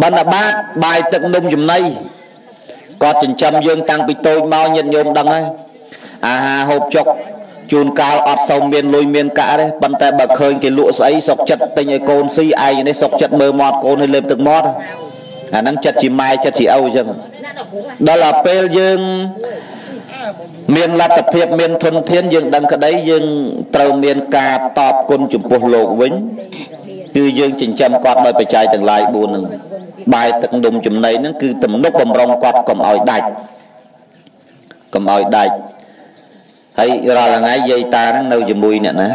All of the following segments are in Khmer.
បណ្ឌបាតបាយទឹកនំចំណីគាត់ចិញ្ចឹមយើងតាំងពីតូចមកញាតិញោមដឹងហើយអាហារហូបចុកជួនកាលអត់សូវមានលុយមានកាក់ទេប៉ុន្តែបើឃើញគេលក់ស្អីសុកចិត្តទិញឲ្យកូនស៊ីឯងនេះសុកចិត្តមើលមាត់កូនឲ្យលេបទឹកមាត់អាហ្នឹងចិត្តជាម៉ែចិត្តជាឪអញ្ចឹងដល់ដល់ពេលយើងមានលទ្ធភាពមានធនធានយើងដឹងក្តីយើងត្រូវមានការតបគុណចំពោះលោកវិញ គឺយើងចិញ្ចឹមគាត់ដោយបច្ច័យទាំងឡាយ4ហ្នឹងបាយទឹកដុំចំណីហ្នឹងគឺទំនុកបំរុងគាត់កុំឲ្យដាច់កុំឲ្យដាច់ហើយរាល់ថ្ងៃយាយតាហ្នឹងនៅជាមួយអ្នកណា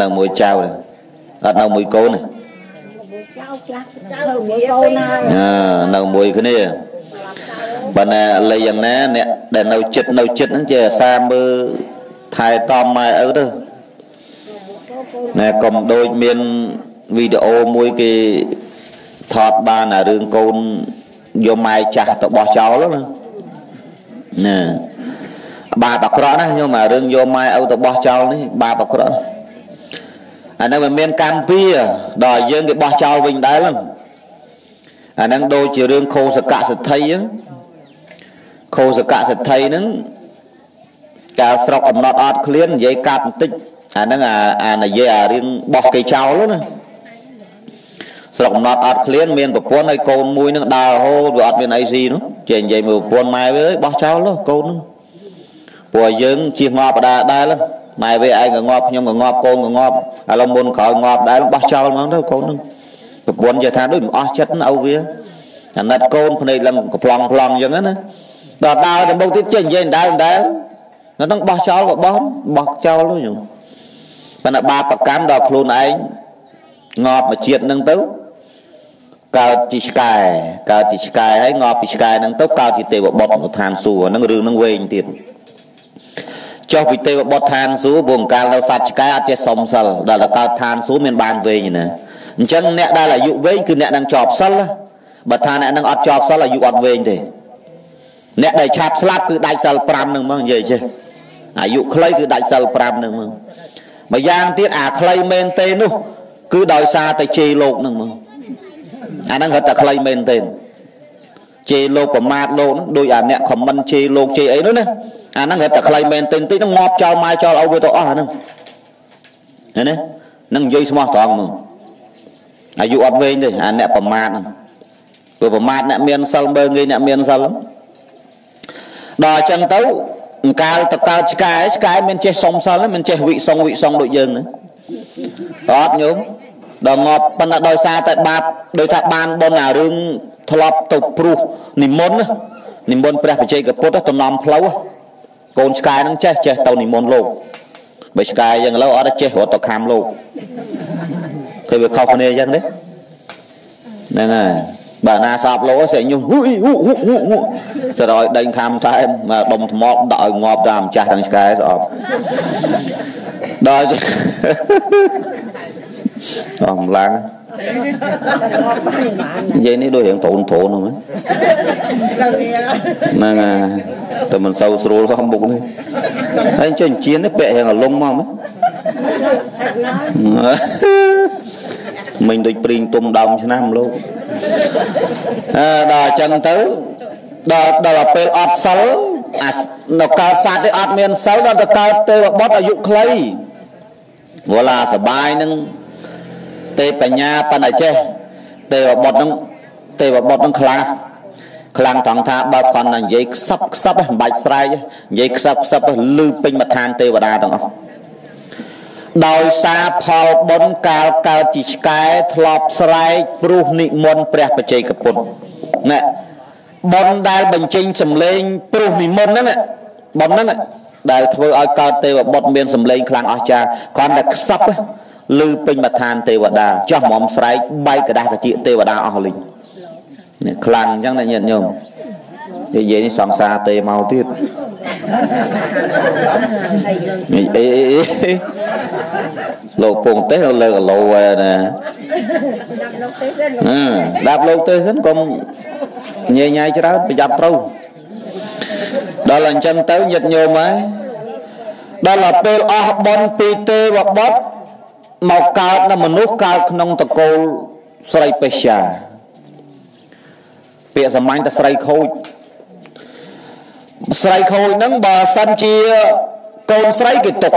នៅមួយចៅអត់នៅមួយកូនទេចៅខ្លះនៅមួយកូនហើយនៅមួយគ្នាបើណាលៃយ៉ាងណាអ្នកដែលនៅចិត្តនៅចិត្តហ្នឹងជាអាសាមើលថែតំម៉ែឪទៅ ណែកុំដូចមានវីដេអូមួយគេថតបានអារឿងកូនយកម៉ែចាស់ទៅបោះចោលណាណាបាបអាក្រក់ណាខ្ញុំអារឿងយកម៉ែឪទៅបោះចោលនេះបាបអាក្រក់អាហ្នឹងវាមានកម្មពីដល់យើងគេបោះចោលវិញដែរហ្នឹងអាហ្នឹងដូចជារឿងខោសកៈសិទ្ធិហ្នឹងខោសកៈសិទ្ធិហ្នឹងកាលស្រុកអំណត់អត់ឃ្លាននិយាយកាត់បន្តិច អាហ្នឹងអាអានិយាយអារឿងបោះគេចោលណាស្រុកកំណត់អត់ឃ្លានមានប្រពន្ធហើយកូនមួយនឹងដើររហូតវាអត់មានអីស៊ីនោះចេះនិយាយមើលប្រពន្ធម៉ែវាអើយបោះចោលនោះកូននោះព្រោះយើងជិះងាប់បដាដែរម៉ែវាឯងក៏ងាប់ខ្ញុំក៏ងាប់កូនក៏ងាប់ឥឡូវមុនក្រោយងាប់ដែរបោះចោលហ្មងទៅកូននោះប្រពន្ធនិយាយថាដូចមិនអស់ចិត្តឪវាអាណិតកូនភ្នែកឡើងកំ plong plong អញ្ចឹងណាដល់ដើរទៅមុខទៀតចេះនិយាយដដែលដដែលនៅនឹងបោះចោលក៏បោះបោះចោលនោះយើង ប៉ុន្តែបាបកម្មដល់ខ្លួនឯងងាប់មួយជាតិនឹងទៅកើតជាឆ្កែកើតជាឆ្កែហើយងាប់ពីឆ្កែហ្នឹងទៅកើតជាទេវបុត្រនៅឋានសួគ៌ហ្នឹងរឿងហ្នឹងវែងទៀតចុះពីទេវបុត្រឋានសួគ៌ព្រោះកាលនៅសត្វឆ្កែអត់ចេះសុំសិលដល់ទៅកើតឋានសួគ៌មានបានវែងណាអញ្ចឹងអ្នកដែលអាយុវែងគឺអ្នកនឹងជាប់សិលបើថាអ្នកនឹងអត់ជាប់សិលអាយុអត់វែងទេអ្នកដែលឆាប់ស្លាប់គឺដាច់សិល5ហ្នឹងហ្មងនិយាយចេះអាយុខ្លីគឺដាច់សិល5ហ្នឹងហ្មង ម្យ៉ាងទៀតអាខ្លីមែនទេនោះ គឺដោយសារតែជេរលោកហ្នឹងហ្មងអាហ្នឹងរត់តែខ្លីមែនទេជេរលោកប្រមាថលោកហ្នឹងដោយអាអ្នកខមមិនជេរលោកជេរអីនោះណាអាហ្នឹងរត់តែខ្លីមែនទេតិចហ្នឹងងាប់ចោលម៉ែចោលឲ្យវាទៅអស់អាហ្នឹងឃើញទេនឹងនិយាយស្មោះត្រង់មកអាយុអត់វែងទេអាអ្នកប្រមាថហ្នឹងព្រោះប្រមាថអ្នកមានសិលមើងងាយអ្នកមានសិលដល់អញ្ចឹងទៅ អង្កាលទៅកើតឆ្កែឆ្កែមានចេះសុំសិលមិនចេះវិសុងវិសុងដូចយើងណាអត់ញោមដល់ងាប់ប៉ុន្តែដោយសារតែបាបដោយថាបានបុណ្យអារឿងធ្លាប់ទៅព្រោះនិមន្តនិមន្តព្រះបច្ចេកពុទ្ធតំណំផ្លូវកូនឆ្កែនឹងចេះចេះទៅនិមន្តលោកបើឆ្កែយ៉ាងឥឡូវអត់ចេះរត់ទៅខាំលោកឃើញវាខុសគ្នាអញ្ចឹងទេហ្នឹងហើយ បើណាសោបលោកសេញុះហ៊ុយហ៊ុហ៊ុហ៊ុហ៊ុសរឲ្យដេញខាំតែមកដុំថ្មដាក់ឲ្យងាប់តាមម្ចាស់ទាំងឆ្កែស្អប់ដល់អស់ម្លាំងនិយាយនេះដូចរៀងត្រូនត្រូនហ្នឹងហ្នឹងតែមិនសូវស្រួលសោះមុខនេះហើយចេញជៀននេះពាក់រៀងអាលងមកមើលមិញដូចព្រីងទុំដើមឆ្នាំលោកអឺ ដល់អញ្ចឹងទៅដល់ដល់ពេលអត់សិលអានៅកើតសត្វទេអត់មានសិលដល់ទៅកើតទេវបុត្រអាយុខ្លីវឡាសបាយនឹងទេបញ្ញាបណ្ណចេះទេវបុត្រនឹងទេវបុត្រនឹងខ្លាំងខ្លាំងត្រង់ថាបើគាត់តែនិយាយខ្សឹបខ្សឹបមិនបាច់ស្រែកនិយាយខ្សឹបខ្សឹបលឺពេញមកឋានទេវតាទាំងអស់ ដោយសារផលបុណ្យកាលកើតជាឆ្កែធ្លាប់ស្រែកព្រោះនិមន្តព្រះបច្ចេកពុទ្ធណាបុណ្យដែលបញ្ចេញសម្លេងព្រោះនិមន្តហ្នឹងបុណ្យហ្នឹងដែលធ្វើឲ្យកើតទេវបុត្រមានសម្លេងខ្លាំងអស្ចារ្យគ្រាន់តែខ្សឹបឮពេញមកឋានទេវតាចោះមុំស្រែកបែកกระดาษកាជាទេវតាអស់លីងនេះខ្លាំងអញ្ចឹងណាញាតិញោម និយាយនេះសង្សារទេមកទៀតអីអីលោកពងទេសនៅលើគីឡូណាស្ដាប់លោកទេសសិនកុំញ៉ៃញ៉ៃច្រើនប្រយ័ត្នត្រូវដល់អញ្ចឹងទៅញាតិញោមហើយដល់ពេលអស់បនពីទេវបុត្រមកកើតនៅមនុស្សកើតក្នុងតកូលស្រីពេជ្រាពាក្យសាមញ្ញតែស្រីខូច ស្រីខូចហ្នឹងបើសិនជាកូនស្រីគេទុក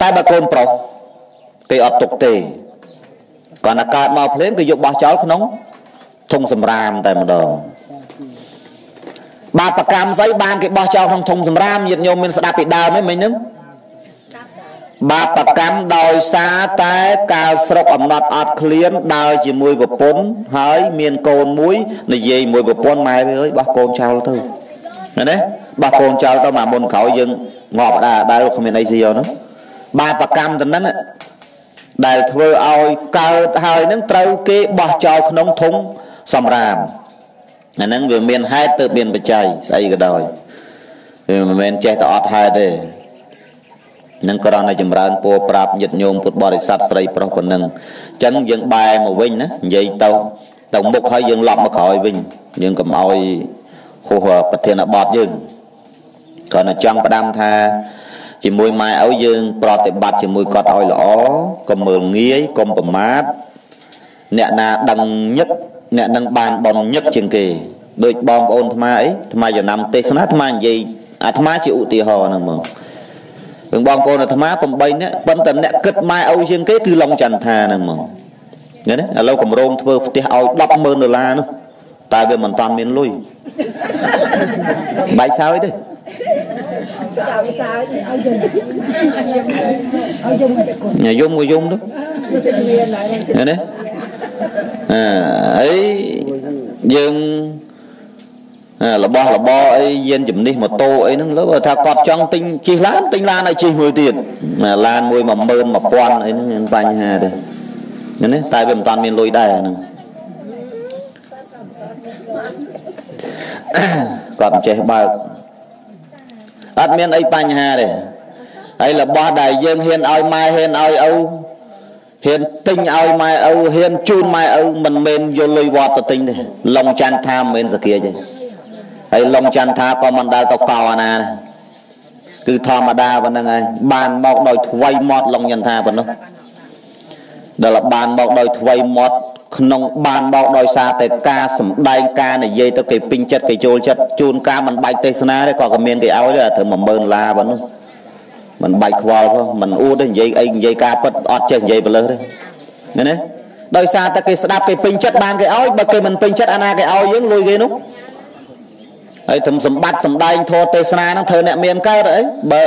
តែបើកូនប្រុសគេអត់ទុកទេគាត់តែកើតមកភ្លាមគេយកបោះចោលក្នុងធុងសម្រាមតែម្ដងបាបកម្មស្អីបានគេបោះចោលក្នុងធុងសម្រាមញាតិញោមមានស្ដាប់ពីដើមហ្នឹងមិញហ្នឹងបាបកម្មដោយសារតែកាលស្រុកអំណត់អត់ឃ្លានដើរជាមួយប្រពន្ធហើយមានកូនមួយនិយាយមួយប្រពន្ធម៉ែវាអើយបោះកូនចោលទៅ ណាបោះកូនចោលទៅមកមុនក្រោយយើងងាប់ដែរដែលគ្មានអីស៊ីហ្នឹងបាបកម្មទៅហ្នឹងដែលធ្វើឲ្យកើតហើយនឹងត្រូវគេបោះចោលក្នុងធុងសម្រាមអាហ្នឹងវាមានហេតុទៅមានបច្ច័យស្អីក៏ដោយវាមិនមែនចេះតែអត់ហេតុទេនឹងគ្រាន់តែចម្រើនពរប្រាប់ញាតិញោមពុទ្ធបរិស័ទស្រីប្រុសប៉ុណ្ណឹងអញ្ចឹងយើងបែរមកវិញណានិយាយទៅទៅមុខហើយយើងឡប់មកក្រោយវិញយើងកុំឲ្យ ហួសប្រធានបទយើងគ្រាន់តែចង់ផ្ដាំថាជាមួយម៉ែឪយើងប្រតិបត្តិជាមួយគាត់ឲ្យល្អកុំមើលងាយកុំប្រមាថអ្នកណាដឹងញឹកអ្នកនឹងបានបនញឹកជាងគេដូចបងប្អូនអាត្មាអីអាត្មាចំណាំទេសនាអាត្មានិយាយអាត្មាជាឧទាហរណ៍ហ្នឹងមករឿងបងប្អូនអាត្មា8នាក់ប៉ុន្តែអ្នកគិតម៉ែឪជាងគេគឺឡុងចន្ទថាហ្នឹងមកឃើញទេឥឡូវកម្រងធ្វើផ្ទះឲ្យ100000ដុល្លារនោះតែវាមិនតាន់មានលុយ បែកសើចទេសើចសើចឲ្យយំឲ្យយំទៅគុំញ៉ាយំក៏យំទៅឃើញទេអឺហើយយើងរបស់របរអីយានជំនិះម៉ូតូអីហ្នឹងលើថាគាត់ចង់ទិញជិះឡានទិញឡានឲ្យជិះមួយទៀតឡានមួយ11000 1000អីហ្នឹងមានបញ្ហាទេនេះតែវាមិនតាន់មានលុយដែរហ្នឹង គាត់មិនចេះបើកអត់មានអីបញ្ហាទេហើយរបស់ដែលយើងហ៊ានឲ្យម៉ែហ៊ានឲ្យឪហ៊ានទិញឲ្យម៉ែឪហ៊ានជូនម៉ែឪមិនមែនយកលុយវត្តទៅទិញទេឡុងច័ន្ទថាមិនមែនសក្តិទេហើយឡុងច័ន្ទថាក៏មិនដែលទៅកោអាណាគឺធម្មតាប៉ុណ្្នឹងហើយបានមកដោយថ្វីមាត់ឡុងច័ន្ទថាប៉ុណ្ណោះដល់បានមកដោយថ្វីមាត់ ក្នុងបានមកដោយសារតែការសម្ដែងការនិយាយទៅគេពេញចិត្តគេចូលចិត្តជូនការមិនបាច់ទេសនាទេក៏ក៏មានគេឲ្យដែរត្រឹម10000ដុល្លារប៉ុណ្ណោះមិនបាច់ខ្វល់ផងមិនអួតទេនិយាយអីនិយាយការពិតអត់ចេះនិយាយបលើសទេឃើញទេដោយសារតែគេស្ដាប់គេពេញចិត្តបានគេឲ្យបើគេមិនពេញចិត្តអាណាគេឲ្យយើងលុយគេនោះហើយត្រឹមសម្បត្តិសម្ដែងធម៌ទេសនាហ្នឹងធ្វើអ្នកមានកើតអីបើ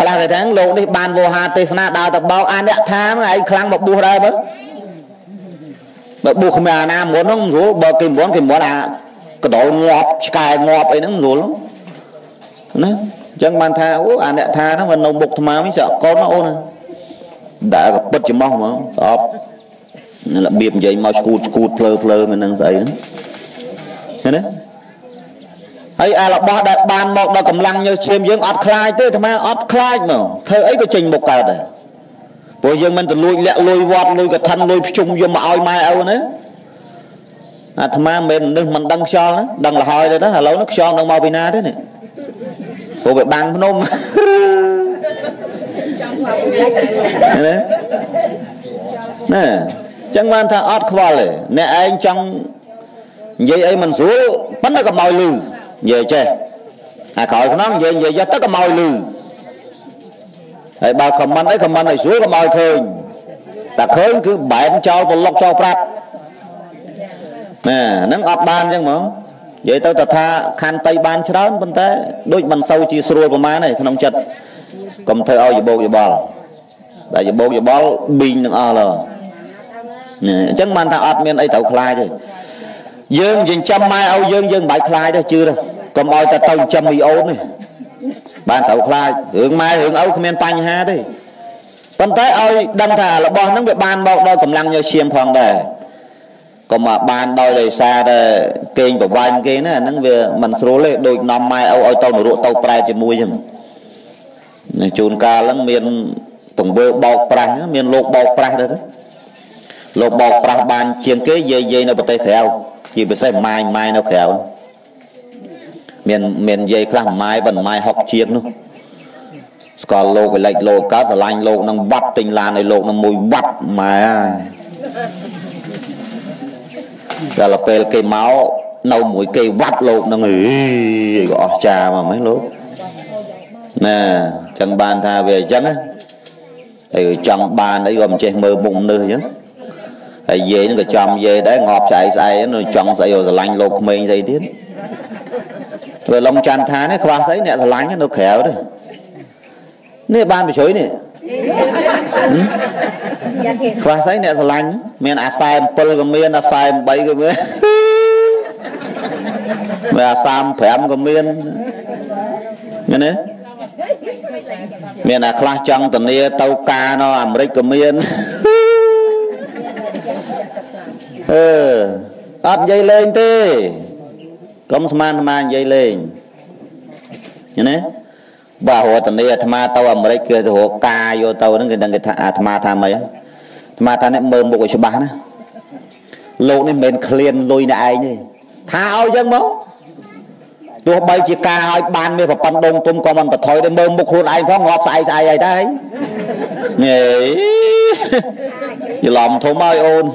ខ្លះគេថាលោកនេះបានវោហាទេសនាដើរទៅបោកអាអ្នកថាឯងខ្លាំងមកបួសដែរមើល បើបួសគ្មានអាណាមុនហ្នឹងស្រួលបើគេមុនគេមុនអាកដោងាប់ឆ្កែងាប់អីហ្នឹងស្រួលណាអញ្ចឹងបានថាអូអាអ្នកថាហ្នឹងមិននៅមុខថ្មវិញសក់កូនអូនដើរក៏ពិតច្មោះហ្មងស្អប់របៀបនិយាយមកស្គូតស្គូតភ្លើភ្លើមិននឹងស្អីហ្នឹងឃើញទេហើយអារបស់ដែលបានមកដល់កម្លាំងញើសឈាមយើងអត់ខ្លាចទេអាត្មាអត់ខ្លាចមកធ្វើអីក៏ចេញមុខកើតដែរ ព្រោះយើងមិនទៅលួចលាក់លុយវត្តលុយកឋិនលុយភ្ជុំយកមកឲ្យម៉ែឪណាអាត្មាមិននឹកមិនដឹងខ្យល់ណាដឹងលហើយទៅណាឥឡូវនេះខ្យល់នឹងមកពីណាទេនេះព្រោះវាបាំងភ្នំចង់មកណាណាចឹងបានថាអត់ខ្វល់ទេអ្នកឯងចង់និយាយអីមិនស្រួលប៉ុន្តែក៏មកលឺនិយាយចេះអាក្រោយក្នុងនិយាយនិយាយយកទៅក៏មកលឺ ហើយបើខមមិនអីខមមិនឲ្យស្រួលក៏មកឃើញតែឃើញគឺបែនចោលប្រឡុកចោលប្រាប់ណាហ្នឹងអត់បានអញ្ចឹងហ្មងនិយាយទៅតថាខណ្ឌតីបានច្រើនប៉ុន្តែដូចមិនសូវជាស្រួលប្រហែលទេក្នុងចិត្តកុំធ្វើឲ្យយបោកយបល់តែយបោកយបល់ប៊ីងនឹងអស់ឡើយអញ្ចឹងបានថាអត់មានអីត្រូវខ្លាចទេយើងចិញ្ចឹមម៉ែឲ្យយើងយើងមិនបាច់ខ្លាចទេជឿទេកុំឲ្យតែទៅចិញ្ចឹមមីអូនទេ បានត្រូវខ្លាចរឿងម៉ែរឿងឪគ្មានបញ្ហាទេប៉ុន្តែឲ្យដឹងថារបស់ហ្នឹងវាបានមកដល់កម្លាំងញើសឈាមផងដែរកុំមកបានដោយដោយសារតែកេងប្រវាញ់គេណាហ្នឹងវាមិនស្រួលទេដូចនាំម៉ែឪឲ្យទៅនរកទៅប្រែជាមួយចឹងជួនកាលហ្នឹងមានទង្វើបោកប្រាស់មានលោកបោកប្រាស់ដែរលោកបោកប្រាស់បានជាងគេយាយយាយនៅប្រទេសក្រៅជាពិសេសម៉ាយម៉ាយនៅក្រៅ មានមានយាយខ្លះម៉ាយបណ្ម៉ាយ6ជាងនោះស្គាល់លោកឯលិចលោកកើតស្រឡាញ់លោកនឹងវត្តទិញឡានឲ្យលោកនឹងមួយវត្តម៉ែហើយដល់ពេលគេមកនៅមួយគេវត្តលោកនឹងអីក៏អស់ចាមកមែនលោកណាចឹងបានថាវាអញ្ចឹងណាហើយចង់បានអីក៏មិនចេះមើលមុខនឿអញ្ចឹងហើយយាយនឹងក៏ចំយាយដែរងាប់ស្អែកស្អែកនឹងចង់ស្អីក៏ស្រឡាញ់លោកក្មេងស្អីទៀត ធ្វើឡុងច័ន្ទថានេះខ្វះស្អីអ្នកស្រឡាញ់នៅក្រៅទេនេះបានបញ្ជួយនេះខ្វះស្អីអ្នកស្រឡាញ់មានអា47ក៏មានអា48ក៏មានមានអា35ក៏មានមែនទេមានអាខ្លះចង់ធានាទៅការនៅអាមេរិកក៏មានអឺអត់និយាយលេងទេ កុំស្មានស្មាននិយាយលេងឃើញទេបើរតនីអាត្មាទៅអាមេរិកគឺទៅរកការយកទៅហ្នឹងគេដឹងគេថាអាត្មាថាម៉េចអាត្មាថានេះមើលមុខឲ្យច្បាស់ណាលោកនេះមិនមែនឃ្លានលុយនេះឯងទេថាឲ្យចឹងមកទោះបីជាការឲ្យបានមានប្រព័ន្ធដងទុំក៏មិនបថយដែរមើលមុខខ្លួនឯងផងងាប់ស្អែកស្អែកអីដែរញ៉េច្រឡំធំហើយអូន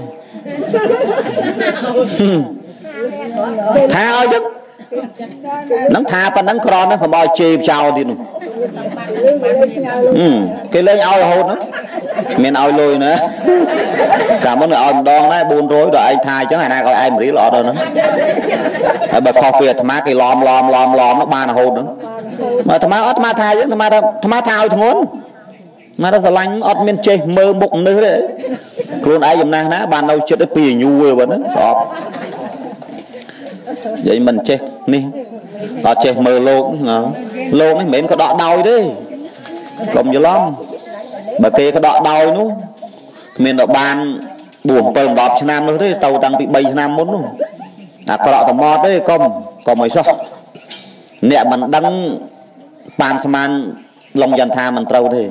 ថាឲ្យចឹងនឹងថាប៉ុណ្ណឹងក្រហ្នឹងកុំឲ្យជេរចោលទៀតនោះគេលេងឲ្យរហូតហ្នឹងមានឲ្យលុយណាកាលមុនឲ្យម្ដងដែរ400ដល់ឯងថាអញ្ចឹងឯណាក៏ឯងរៀលអត់ដល់ហ្នឹងហើយបើខុសពីអាត្មាគេឡំឡំឡំឡំនោះបានរហូតហ្នឹងបើអាត្មាអត់អាត្មាថាអញ្ចឹងអាត្មាថាអាត្មាថាឲ្យធ្ងន់មកដល់ស្រឡាញ់អត់មានចេះមើលមុខនឹសទេខ្លួនឯងចំណាស់ណាបាននៅចិត្តពីញូឯប៉ុណ្ណឹងស្អប់ និយាយមិនចេះនេះអត់ចេះមើលលោកលោកនេះមិនមែនក្តក់ដោយទេកុំច្រឡំបើគេក្តក់ដោយនោះគ្មានដល់បាន4 7 10ឆ្នាំនោះទេទៅតាំងពី3ឆ្នាំមុននោះអាក្រក់តមត់ទេកុំកុំឲ្យសោះអ្នកមិនដឹងបានស្មានឡុងយន្តាមិនត្រូវទេ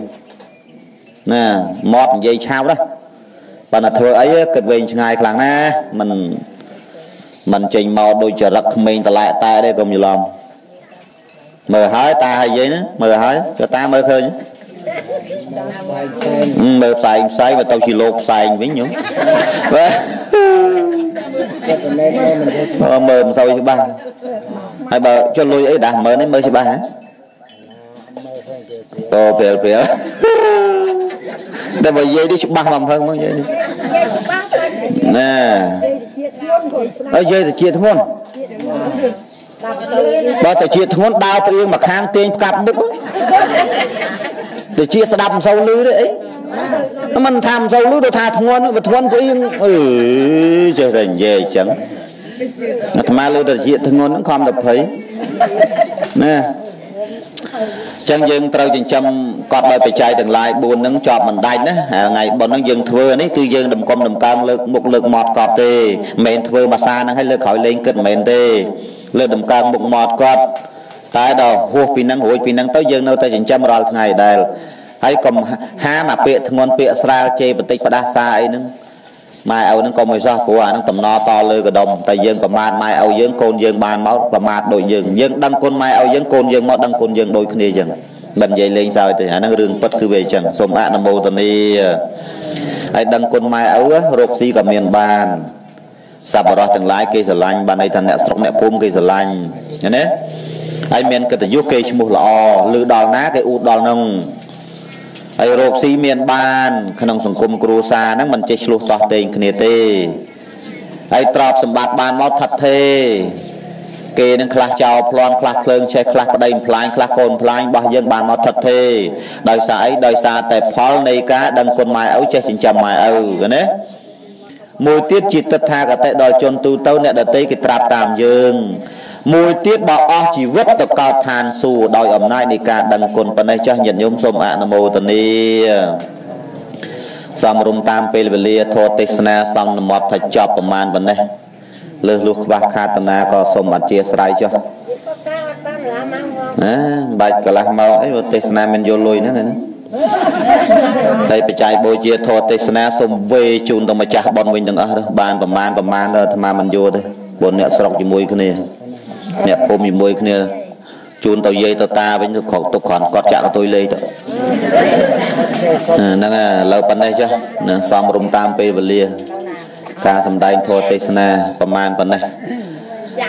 ណាមាត់និយាយឆាវណាបើណាធ្វើអីគិតវែងឆ្ងាយខ្លាំងណាមិន មិនចេញមកដូចចរិតក្មេងតលែកតែទេកុំច្រឡំមើលហើយតាហើយយាយណាមើលហើយក៏តាមើលឃើញមើលផ្សែងផ្សែងមកទៅជាលោកផ្សែងវិញញោមបាទមើលមិនសូវច្បាស់ហើយបើចុះលុយអីដាស់មើលនេះមើលច្បាស់ហ៎តោពេលពេលតែបើនិយាយនេះច្បាស់បំផឹងមកនិយាយនេះណា ហើយនិយាយទៅជាធ្ងន់បើទៅជាធ្ងន់ដើរផ្អៀងមកខាងទាញផ្កាប់មុខទៅជាស្ដាប់មិនសូវលឺទេអីមិនថាមិនសូវលឺទៅថាធ្ងន់បើធ្ងន់ផ្អៀងអឺចេះតែនិយាយអញ្ចឹងអាត្មាលើទៅជាធ្ងន់ហ្នឹងខំតែភ័យណា ចឹងយើងត្រូវចិញ្ចឹមកត់ដោយបច្ច័យទាំងឡាយ4ហ្នឹងជាប់មិនដាច់ណាថ្ងៃបុណ្យហ្នឹងយើងធ្វើនេះគឺយើងដំកុំដំកើងលើកមុខលើកមាត់កត់ទេមិនមែនធ្វើភាសាហ្នឹងឲ្យលើកក្រោយលេងគិតមិនមែនទេលើកដំកើងមុខមាត់កត់តែដល់ហួសពីហ្នឹងរួចពីហ្នឹងទៅយើងនៅតែចិញ្ចឹមរាល់ថ្ងៃដែលហើយកុំហាមអាពាក្យធ្ងន់ពាក្យស្រាលជេរបន្តិចផ្ដាសាអីហ្នឹង ម៉ែឪហ្នឹងក៏មិនសោះព្រោះអាហ្នឹងតំណតលើកដុំតែយើងប្រមាថម៉ែឪយើងកូនយើងបានមកប្រមាថដូចយើងយើងដឹងគុណម៉ែឪយើងកូនយើងមកដឹងគុណយើងដូចគ្នាអញ្ចឹងមិននិយាយលេងសើចទេអាហ្នឹងរឿងពិតគឺវាអញ្ចឹងសូមអនុមោទនីហើយដឹងគុណម៉ែឪរកស៊ីក៏មានបានសប្បុរសទាំងឡាយគេស្រឡាញ់បានន័យថាអ្នកស្រុកអ្នកភូមិគេស្រឡាញ់ឃើញទេហើយមានកិត្តិយសគេឈ្មោះល្អឬដល់ណាគេអ៊ូដល់នឹង ហើយរោគស៊ីមានបាន ក្នុងសង្គមគ្រួសារហ្នឹងមិនចេះឆ្លោះតោះតេងគ្នាទេហើយទ្រព្យសម្បត្តិបានមកថិតទេគេនឹងខ្លះចោលប្លន់ខ្លះភ្លើងឆេះខ្លះប្តីផ្លាញខ្លះកូនផ្លាញរបស់យើងបានមកថិតទេដោយសារអីដោយសារតែផលនៃការដឹងគុណម៉ែឪចេះចិញ្ចឹមម៉ែឪណាមួយទៀតជាទឹកថាកតិដល់ជនទូទៅអ្នកដតីគេត្រាប់តាមយើង មួយទៀតបើអស់ជីវិតទៅកោតឋានសួគ៌ដោយអំណាចនៃការដឹងគុណប៉ុណ្ណេះចាស់ញាតិញោមសូមអនុមោទនាសំរុំតាមពេលវេលាធរទេសនាសំណមត់ថាចប់ប្រមាណប៉ុណ្ណេះលើសលុះខ្វះខាតតាក៏សូមអធិស្ឋានចុះណាបាច់កន្លះមកអីទេសនាមានយកលុយហ្នឹងណាហើយបច្ច័យបូជាធរទេសនាសូមវេជូនទៅម្ចាស់ប៉ុនវិញទាំងអស់បានប្រមាណប្រមាណដល់អាត្មាមិនយកទេបុណ្យអ្នកស្រុកជាមួយគ្នា អ្នកភូមិជាមួយគ្នាជូនទៅយាយទៅតាវិញទៅក្រកទុកគ្រាន់គាត់ចាក់ទៅលេខទៅហ្នឹងឥឡូវប៉ុណ្ណេះចុះនឹងសំរុំតាមពេលវេលា ការសម្ដែងធម៌ទេសនាប្រមាណប៉ុណ្ណេះ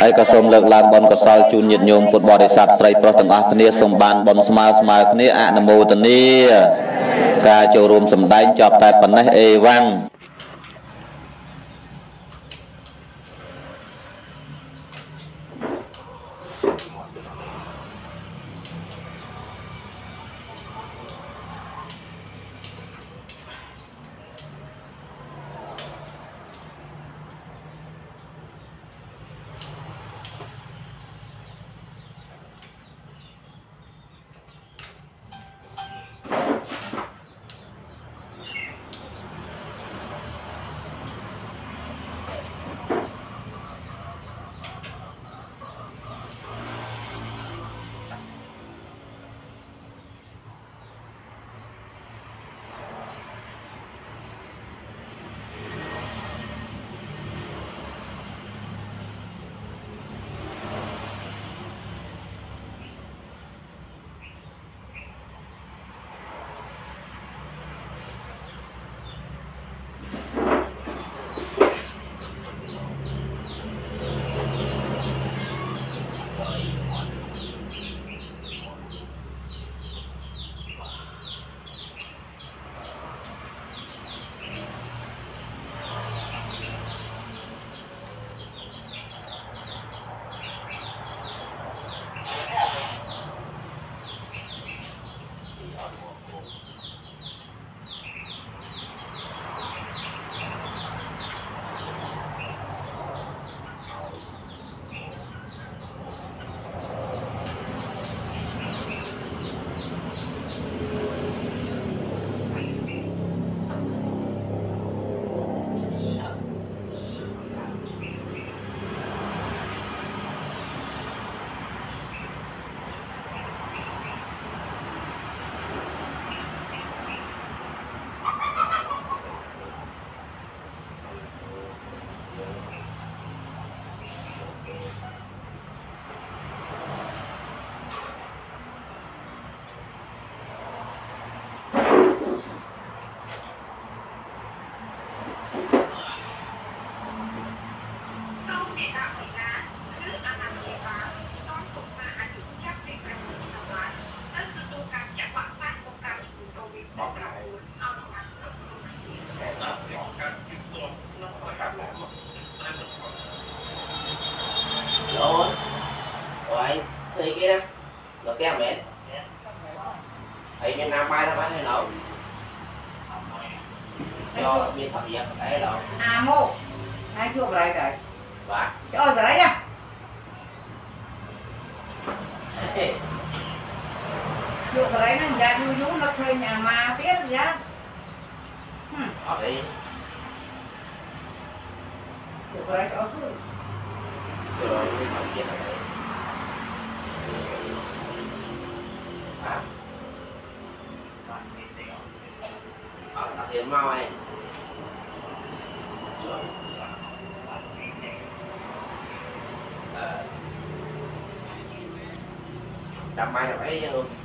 ហើយក៏សូមលើកឡើងបុណ្យកុសលជូនញាតិញោមពុទ្ធបរិស័ទស្រីប្រុសទាំងអស់គ្នាសូមបានបុណ្យស្មើស្មើគ្នាអនុមោទនាការចូលរួមសម្ដែងចប់តែប៉ុណ្ណេះអេវ៉ាំង យ៉ាយូរយូរនៅឃើញអាម៉ាទៀតយ៉ាអត់អីទៅប្រែអត់ទៅទៅមកទៀតហើយអាបានទេទេអត់តាទៀតមកហើយជួយអឺចាំមកអីយើង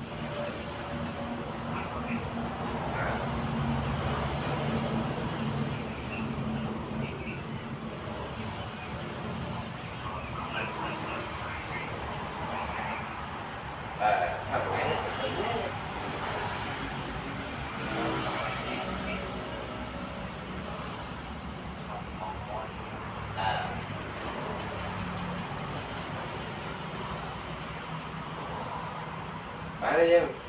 Maranhão.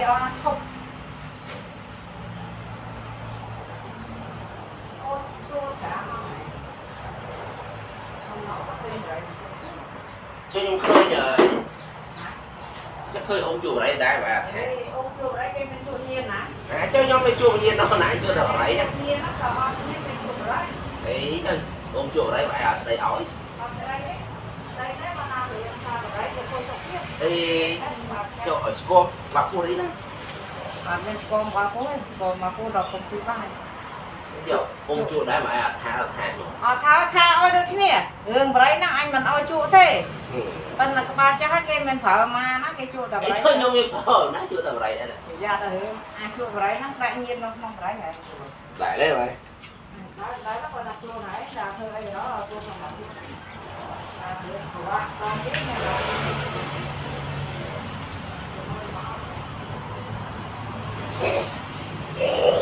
cho đó không? Chứ khơi rồi, chắc khơi ôm chủ đấy đấy bà. Ông chủ đấy cái mình chủ nhiên này à cho nhau mấy chủ nhiên nó nãy chưa đỏ đấy nhá đấy ôm thôi ông đấy bà ở đây hỏi đây chỗ ở scope បអីអីទៅអ៊ំជួបអីបាទអត់ស្ដីឲ្យអត់អីទេតែតែមកណារៀនថាអីទៅ કોઈ ទៅទៀតអីចុះឲ្យស្គាល់បាក់ពោះនេះណាអត់មានស្គមបាគូទេស្គមមកគូដល់គុំស៊ីបាយយកអ៊ំជួបដែរមកអត់ថាអត់ថាខ្ញុំអត់ថាថាឲ្យដូចគ្នារឿងបរិយណាអញមិនឲ្យជួបទេប៉ុន្តែក្បាលចាស់គេមិនប្រើមកណាគេជួបតែបអីរិយចុះខ្ញុំយកអូណាជួបតែបរិយដែរប្រយ័ត្នទៅរឿងអាចជួបបរិយហ្នឹងដាក់ញៀននៅក្នុងបរិយហើយដែរទេបាទដល់ដល់ក៏ដាក់ខ្លួនហើយដាក់ធ្វើអី đó ខ្លួនសម្រាប់អារឿងព្រោះអត់តាមទេ Oh,